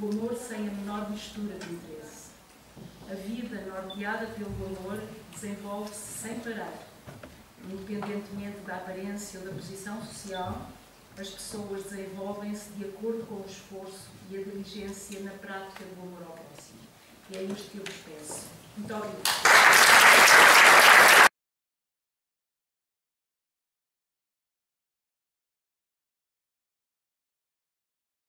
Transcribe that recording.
O amor sem a menor mistura de interesse. A vida norteada pelo amor desenvolve-se sem parar. Independentemente da aparência ou da posição social, as pessoas desenvolvem-se de acordo com o esforço e a diligência na prática do amor ao próximo. E é isto que eu vos peço. Muito obrigada.